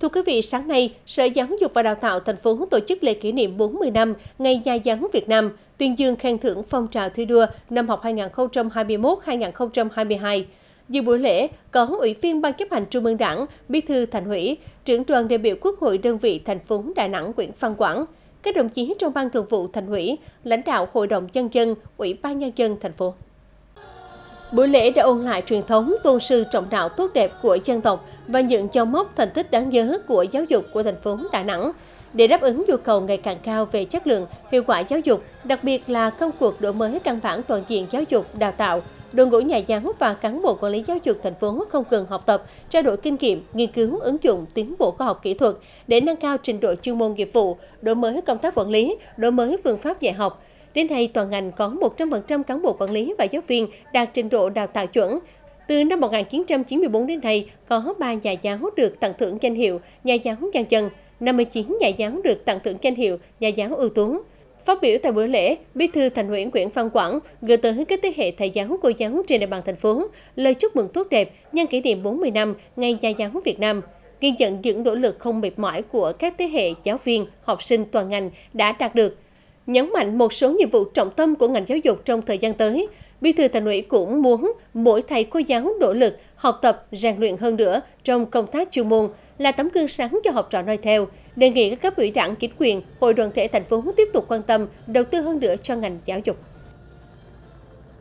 Thưa quý vị, sáng nay, Sở Giáo dục và Đào tạo thành phố tổ chức lễ kỷ niệm 40 năm Ngày Nhà giáo Việt Nam, tuyên dương khen thưởng phong trào thi đua năm học 2021-2022. Dự buổi lễ có Ủy viên Ban chấp hành Trung ương Đảng, Bí thư Thành ủy, trưởng đoàn đại biểu Quốc hội đơn vị thành phố Đà Nẵng Nguyễn Văn Quảng, các đồng chí trong Ban Thường vụ Thành ủy, lãnh đạo Hội đồng nhân dân, Ủy ban nhân dân thành phố. Buổi lễ đã ôn lại truyền thống tôn sư trọng đạo tốt đẹp của dân tộc và những dấu mốc thành tích đáng nhớ của giáo dục của thành phố Đà Nẵng. Để đáp ứng nhu cầu ngày càng cao về chất lượng, hiệu quả giáo dục, đặc biệt là công cuộc đổi mới căn bản toàn diện giáo dục, đào tạo, đội ngũ nhà giáo và cán bộ quản lý giáo dục thành phố không cần học tập, trao đổi kinh nghiệm, nghiên cứu, ứng dụng tiến bộ khoa học kỹ thuật để nâng cao trình độ chuyên môn nghiệp vụ, đổi mới công tác quản lý, đổi mới phương pháp dạy học, Đến nay, toàn ngành có 100% cán bộ quản lý và giáo viên đạt trình độ đào tạo chuẩn. Từ năm 1994 đến nay, có 3 nhà giáo được tặng thưởng danh hiệu nhà giáo nhân dân, 59 nhà giáo được tặng thưởng danh hiệu nhà giáo ưu tú. Phát biểu tại buổi lễ, Bí thư Thành ủy Nguyễn Văn Quảng gửi tới các thế hệ thầy giáo cô giáo trên địa bàn thành phố lời chúc mừng tốt đẹp nhân kỷ niệm 40 năm Ngày Nhà giáo Việt Nam, ghi nhận những nỗ lực không mệt mỏi của các thế hệ giáo viên, học sinh toàn ngành đã đạt được nhấn mạnh một số nhiệm vụ trọng tâm của ngành giáo dục trong thời gian tới. Bí thư Thành ủy cũng muốn mỗi thầy cô giáo nỗ lực học tập, rèn luyện hơn nữa trong công tác chuyên môn là tấm gương sáng cho học trò noi theo. Đề nghị các cấp ủy đảng, chính quyền, hội đoàn thể thành phố tiếp tục quan tâm, đầu tư hơn nữa cho ngành giáo dục.